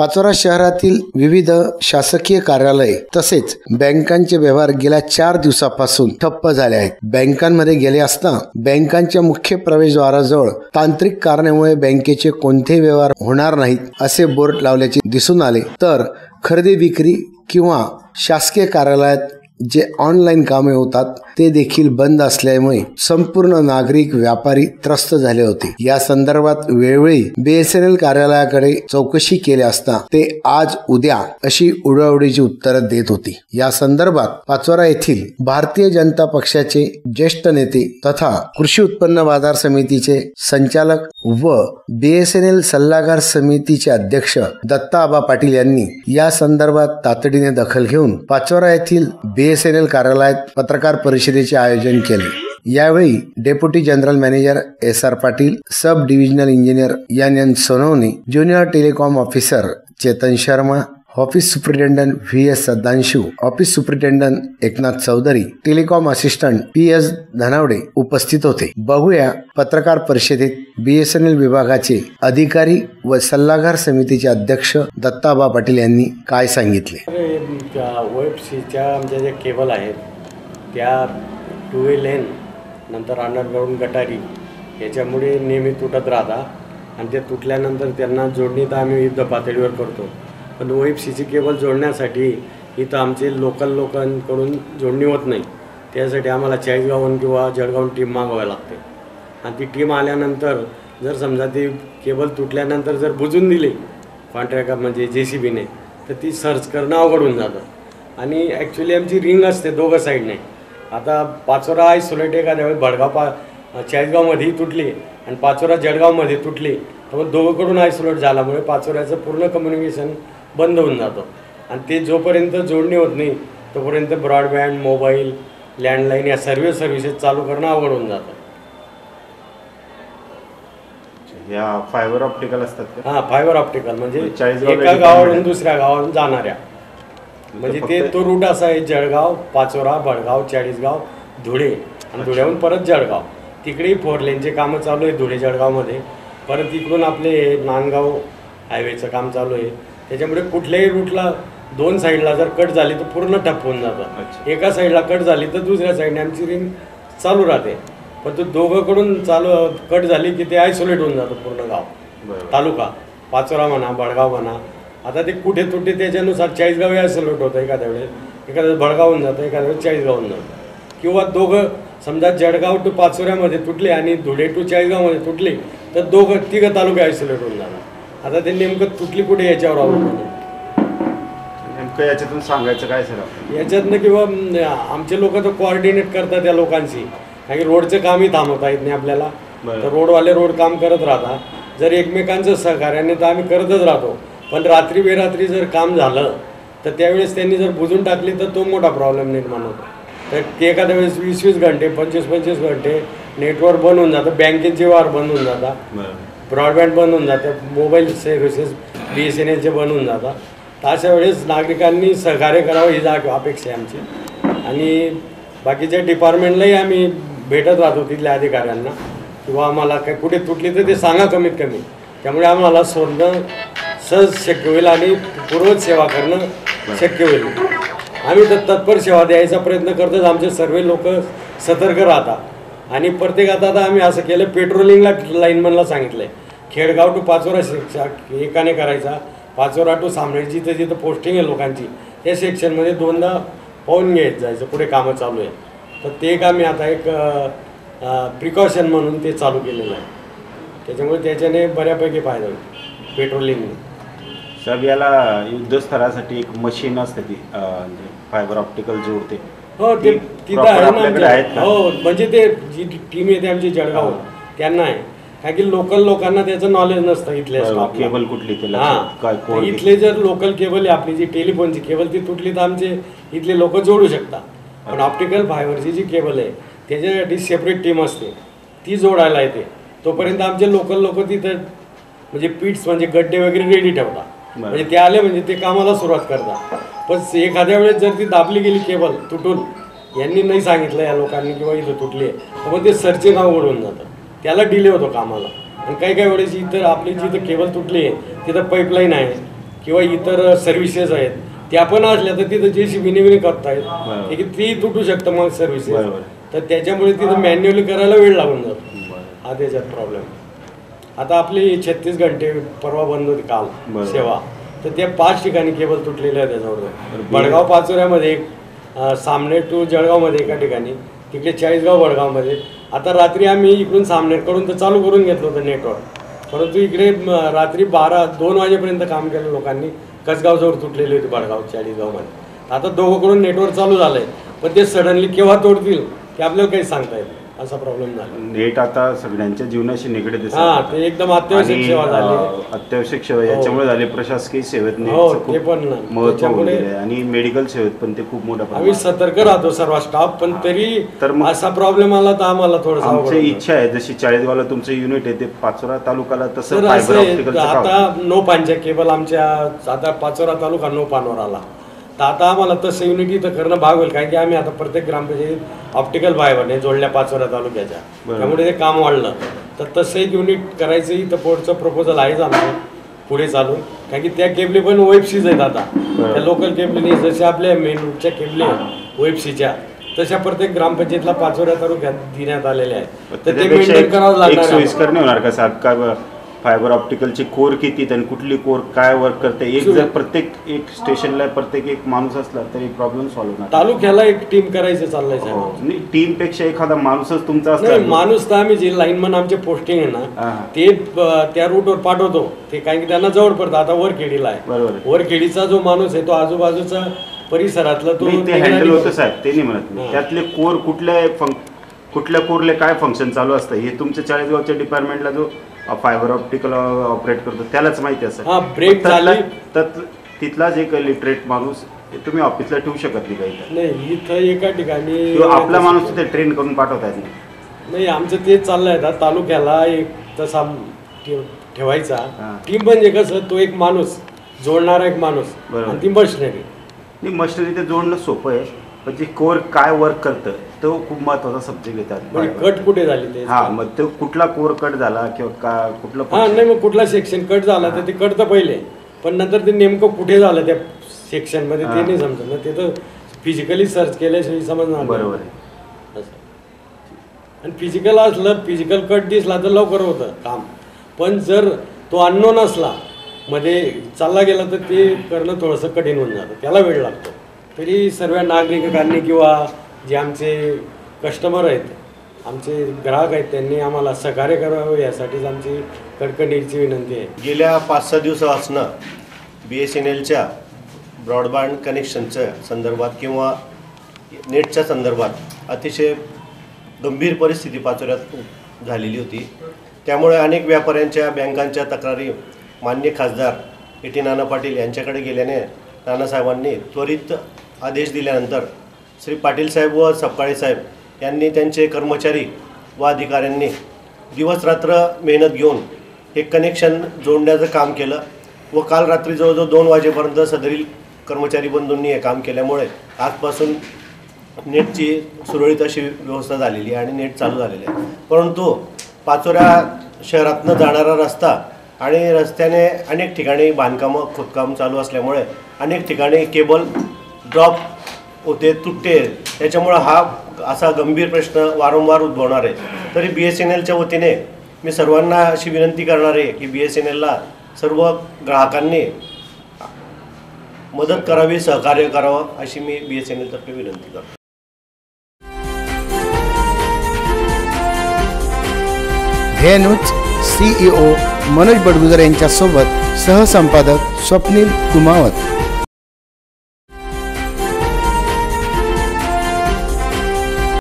पाचोरा शहरातील विविध शासकीय कार्यालय तसेच बँकांचे व्यवहार गेल्या चार दिवसापासून ठप्प झाले आहेत. बँकांमध्ये गेले असता बँकांच्या मुख्य प्रवेशद्वाराजवळ तांत्रिक कारणामुळे बँकेचे कोणतेही व्यवहार होणार नाहीत असे बोर्ड लावल्याचे दिसून आले. तर खरेदी विक्री किंवा शासकीय कार्यालयात जे ऑनलाईन कामे होतात ते देखील बंद असल्यामुळे संपूर्ण नागरिक व्यापारी त्रस्त झाले होते. या संदर्भात वेळोवेळी बीएसएनएल कार्यालयाकडे चौकशी केली असता ते आज उद्या अशी उडवडीची उत्तरं देत होती. या संदर्भात पाचोरा येथील भारतीय जनता पक्षाचे ज्येष्ठ नेते तथा कृषी उत्पन्न बाजार समितीचे संचालक व बीएसएनएल सल्लागार समितीचे अध्यक्ष दत्ता आबा पाटील यांनी या संदर्भात तातडीने दखल घेऊन पाचोरा येथील बीएसएनएल कार्यालयात पत्रकार परिषदेचे आयोजन केले. यावेळी deputy general manager S R Patil sub divisional engineer N N Sonawane junior telecom officer Chetan Sharma office superintendent V S Sadanshu office superintendent Eknath Chaudhari telecom assistant P S Dhanawade उपस्थित होते. बघूया पत्रकार परिषदेत BSNL विभागाचे अधिकारी व सल्लागार समितीचे अध्यक्ष दत्ताबा पाटील यांनी काय सांगितले? वेब आमच्या ज्या केबल आहेत त्या टू वे लेन नंतर अंडरग्राऊंड गटारी याच्यामुळे नेहमी तुटत राहतात. आणि ते तुटल्यानंतर त्यांना जोडणी तर आम्ही युद्ध पातळीवर करतो. पण ओ एफ सीची केबल जोडण्यासाठी इथं आमचे लोकल लोकांकडून जोडणी होत नाही. त्यासाठी आम्हाला चाळीसगावहून किंवा जळगावहून टीम मागवावी लागते. आणि ती टीम आल्यानंतर जर समजा ती केबल तुटल्यानंतर जर बुजून दिली कॉन्ट्रॅक्टर म्हणजे जे सी बीने तर ती सर्च करणं अवघड होऊन जातं. आणि ॲक्च्युली आमची रिंग असते दोघं साईडने आता पाचोरा आयसोलेट एखाद्या वेळेस भडगाव पा चाळीसगावमध्येही तुटली आणि पाचोरा जळगावमध्ये तुटली. तर मग दोघंकडून आयसोलेट झाल्यामुळे पाचोऱ्याचं पूर्ण कम्युनिकेशन बंद होऊन जातं. आणि ते जोपर्यंत जोडणी होत नाही तोपर्यंत ब्रॉडबँड मोबाईल लँडलाईन या सर्व सर्व्हिसेस चालू करणं अवघड होऊन जातं. या फायबर ऑप्टिकल असतात हां फायबर ऑप्टिकल. म्हणजे चाळीसगाव एका गावावरून. दुसऱ्या गावावरून जाणाऱ्या. म्हणजे ते तो रूट असा आहे जळगाव पाचोरा बडगाव चाळीसगाव धुळे. आणि धुळ्याहून परत जळगाव. तिकडेही फोर लेनचे कामं चालू आहे धुळे जळगावमध्ये. परत इकडून आपले नांदगाव हायवेचं काम चालू आहे. त्याच्यामुळे कुठल्याही रूटला दोन साईडला जर कट झाली तर पूर्ण ठप्प होऊन जातं. अच्छा. एका साईडला कट झाली तर दुसऱ्या साईडने आमची रिंग चालू राहते. पण तो दोघंकडून चालू कट झाली की ते आयसोलेट होऊन जातं पूर्ण गाव. तालुका पाचोरा म्हणा बडगाव म्हणा. आता ते कुठे तुटे त्याच्यानुसार चाळीसगाव असं लोट होतं एखाद्या वेळेस. एखाद्या वेळेस बडगाव होऊन जातं एखाद्या वेळेस चाळीसगाव होऊन जातं. किंवा दोघं समजा जळगाव टू पाचोऱ्यामध्ये तुटले आणि धुळे टू चाळीसगावमध्ये तुटले तर दोघं तिघं तालुके आयसोलेट होऊन जाणार आता ते नेमकं तुटली कुठे याच्यावर अवलंबून. नेमकं याच्यातून सांगायचं काय सर आपण? याच्यातनं किंवा म, आमचे लोक तर कोऑर्डिनेट करतात त्या लोकांशी. कारण की रोडचं कामही थांबवता येत नाही आपल्याला. बरं. तर रोडवाले रोड काम करत राहतात. जर एकमेकांचं सहकार्याने तर आम्ही करतच राहतो. पण रात्री बेरात्री जर काम झालं तर त्यावेळेस त्यांनी जर बुजून टाकली तर तो मोठा प्रॉब्लेम निर्माण होतो. तर ते एखाद्या वेळेस वीस वीस घंटे पंचवीस पंचवीस घंटे नेटवर्क बंद होऊन जातं बँकेचे व्यवहार बंद होऊन जातात बरं. ब्रॉडबँड बंद होऊन जातं mobile services B S N एलचे बंद होऊन जातात तर अशा वेळेस नागरिकांनी सहकार्य करावं ही जाग अपेक्षा आहे आमची. आणि बाकीच्या डिपार्टमेंटलाही आम्ही भेटत राहतो तिथल्या अधिकाऱ्यांना. किंवा आम्हाला काय कुठे तुटली तर ते सांगा कमीत कमी त्यामुळे आम्हाला सोडणं सहज शक्य होईल आणि पूर्वज सेवा करणं शक्य होईल. आम्ही तर तत्पर सेवा द्यायचा प्रयत्न करतोच. आमचे सर्व लोक सतर्क राहतात. आणि प्रत्येक आता आता आम्ही असं केलं पेट्रोलिंगला लाईनमनला सांगितलं आहे खेडगाव टू पाचोरा शिक्षा एकाने करायचा पाचोरा टू सामनेची जिथं जिथं पोस्टिंग आहे लोकांची त्या सेक्शनमध्ये दोनदा पाहून घ्यायचं जायचं पुढे कामं चालू आहे तर ते एक आम्ही आता एक प्रिकॉशन म्हणून ते चालू केलेलं आहे. त्याच्यामुळे त्याच्याने बऱ्यापैकी फायदा होईल पेट्रोलिंगने साहेब याला युद्धस्तरासाठी एक मशीन असते ती फायबर ऑप्टिकल जोडते हो ते तिथं आहे ना आमच्या-? हो म्हणजे ते जी टीम येते आमची जळगाव त्यांना आहे. कारण की लोकल लोकांना त्याचं नॉलेज नसतं इथल्या. केबल कुठली हा. काय इथले जर लोकल केबल आहे आपली जी टेलिफोनची केबल ती तुटली तर आमचे इथले लोक जोडू शकतात. पण ऑप्टिकल फायबरची जी केबल आहे त्याच्यासाठी सेपरेट टीम असते. ती जोडायला येते. तोपर्यंत आमचे लोकल लोक तिथं म्हणजे पीट्स म्हणजे गड्डे वगैरे रेडी ठेवतात. म्हणजे ते आले म्हणजे ते कामाला सुरुवात करतात. पण एखाद्या वेळेस जर ती दाबली गेली केबल तुटून यांनी नाही सांगितलं या लोकांनी किंवा इथं तुटली आहे. तर मग ते सर्चिंग अवघड होऊन जातं. त्याला डिले होतो कामाला. आणि काही काही वेळेस इथं आपली जिथं केबल तुटली आहे तिथं पाईपलाईन आहे किंवा इतर सर्व्हिसेस आहेत त्या पण असल्या तर तिथं जे सी बिनिविनी करतायत की ती तुटू शकतं मग सर्व्हिसेस. तर त्याच्यामुळे तिथं मॅन्युअली करायला वेळ लागून जातो. हा त्याच्यात प्रॉब्लेम आता आपली छत्तीस घंटे परवा बंद होती काल. सेवा. तर त्या पाच ठिकाणी केबल तुटलेले आहे त्याच्यावर. बडगाव पाचोऱ्यामध्ये एक सामनेर टू जळगावमध्ये एका ठिकाणी तिकडे चाळीसगाव बडगावमध्ये. आता रात्री आम्ही इकडून सामनेरकडून तर चालू करून घेतलं होतं नेटवर्क. परंतु इकडे रात्री बारा दोन वाजेपर्यंत काम केलं लोकांनी. कसगावजवळ तुटलेली होती बडगाव चाळीसगावमध्ये. आता दोघंकडून नेटवर्क चालू झालंय. पण ते सडनली केव्हा तोडतील ते आपल्याला काही सांगता येत नाही. असा प्रॉब्लेम झाला. नेट आता सगळ्यांच्या जीवनाशी निगडीत हा. ते एकदम अत्यावश्यक आणि, सेवा झाली. अं, अत्यावश्यक सेवा याच्यामुळे झाले. प्रशासकीय सेवेत हो, नेटचं ते खूप पण ना. महत्त्व होऊन त्याच्यामुळे- गेलंय. आणि मेडिकल सेवेत पण ते खूप मोठ्या आम्ही प्रमाणात. सतर्क राहतो सर्व स्टाफ पण तरी तर मग- असा प्रॉब्लेम आला तर आम्हाला आमची. इच्छा आहे. जशी चाळीसगावला तुमचं युनिट आहे ते पाचोरा तालुक्याला तसं तर फायबर असं आहे, ऑप्टिकलचं काम आता नो पानच्या केबल आमच्या आता पाचोरा तालुका नो पानवर आला. तर आता आम्हाला तसं युनिट इथं करणं भाग होईल कारण की आम्ही आता प्रत्येक ग्रामपंचायत ऑप्टिकल फायबरने जोडल्या पाचोरा तालुक्याच्या. त्यामुळे ते काम वाढलं. तर तसं एक युनिट करायचं इथं पुढचं प्रपोजल आहेच आमचं पुढे चालू. कारण की त्या केबली पण वेबसीज आहेत आता. त्या लोकल केबलीने जशा आपल्या मेन रूटच्या केबली आहेत वेबसीच्या तशा प्रत्येक ग्रामपंचायतला पाचोऱ्या तालुक्यात देण्यात आलेल्या आहेत. तर ते मेंटेन करावं लागणार आहे. होणार का फायबर ऑप्टिकलची कोर किती आणि कुठली कोर काय वर्क करते? एक जर प्रत्येक एक स्टेशनला प्रत्येक एक माणूस असला तरी प्रॉब्लेम सॉल्व्ह होणार. तालुक्याला एक टीम करायचं चाललंय साहेब. टीमपेक्षा एखादा माणूसच तुमचा नाही असला माणूस तर आम्ही जे लाईनमन आमचे पोस्टिंग आहे हा, ना हा. ते त्या रूटवर पाठवतो. ते कारण की त्यांना जवळ पडतं. आता वरखेडीला आहे. बरोबर. वरखेडीचा जो माणूस आहे तो आजूबाजूचा परिसरातला तो नाही, ते हँडल होतं. साहेब. ते नाही म्हणत हा. त्यातले कोर कुठल्या कुठल्या कोरले काय फंक्शन चालू असतं? हे तुमच्या चाळीसगावच्या डिपार्टमेंटला जो फायबर ऑप्टिकल ऑपरेट करतो. त्यालाच माहिती असेल. हा, त्यातला- झाली. त्यात- तिथलाच एक लिटरेट माणूस तुम्ही ऑफिसला ठेवू शकत नाही काही नाही इथं एका ठिकाणी किंवा आपला माणूस तिथे ट्रेन करून पाठवता येत नाही. नाही आमचं तेच चाललंय आता. तालुक्याला एक तसा ठेव- ठेवायचा. हा. टीम म्हणजे कसं तो एक माणूस जोडणारा एक माणूस. बरोबर. आणि ती मशिनरी मशिनरी ते जोडणं सोपं आहे. पण जे कोर काय वर्क करतं तो खूप महत्त्वाचा सब्जेक्ट म्हणजे येतात कट कुठे झाली ते? हा मग तो कुठला कोर कट झाला किंवा का कुठलं हा नाही मग कुठला सेक्शन कट झाला तर ते कट तर पहिले. पण नंतर ते नेमकं कुठे झालं त्या सेक्शनमध्ये ते. नाही समजत. ना ते तर फिजिकली सर्च केल्याशिवाय समजणार. बरोबर आहे. असं. आणि फिजिकल असलं फिजिकल कट दिसला तर लवकर होतं काम. पण जर तो अननोन असला मध्ये चालला गेला तर ते करणं थोडंसं कठीण होऊन जातं. त्याला वेळ लागतो. तरी सर्व नागरिकांनी किंवा जे आमचे कस्टमर आहेत आमचे ग्राहक आहेत त्यांनी आम्हाला सहकार्य करावं यासाठीच आमची कडकडीची विनंती आहे. गेल्या पाच सहा दिवसापासनं बी एस एन एलच्या ब्रॉडबँड कनेक्शनच्या संदर्भात किंवा नेटच्या संदर्भात अतिशय गंभीर परिस्थिती पाचोऱ्यात झालेली होती. त्यामुळे अनेक व्यापाऱ्यांच्या बँकांच्या तक्रारी मान्य खासदार ए टी नाना पाटील यांच्याकडे गेल्याने नानासाहेबांनी त्वरित आदेश दिल्यानंतर श्री पाटील साहेब व सपकाळे साहेब यांनी त्यांचे कर्मचारी व अधिकाऱ्यांनी दिवसरात्र मेहनत घेऊन हे कनेक्शन जोडण्याचं काम केलं व काल रात्री जवळजवळ दोन वाजेपर्यंत सदरील कर्मचारी बंधूंनी हे काम केल्यामुळे आजपासून नेटची सुरळीत अशी व्यवस्था झालेली आहे आणि नेट चालू झालेली आहे. परंतु पाचोऱ्या शहरातनं जाणारा रस्ता आणि रस्त्याने अनेक ठिकाणी बांधकामं खोदकाम चालू असल्यामुळे अनेक ठिकाणी केबल ड्रॉप होते तुटते. त्याच्यामुळं हा असा गंभीर प्रश्न वारंवार उद्भवणार आहे. तरी बी एस एन एलच्या वतीने मी सर्वांना अशी विनंती करणार आहे की बी एस एन एलला सर्व ग्राहकांनी मदत करावी सहकार्य करावं अशी मी बी एस एन एलतर्फे विनंती करतो. हे न्यूज सीईओ मनोज बडगुजर यांच्यासोबत सहसंपादक स्वप्नील कुमावत.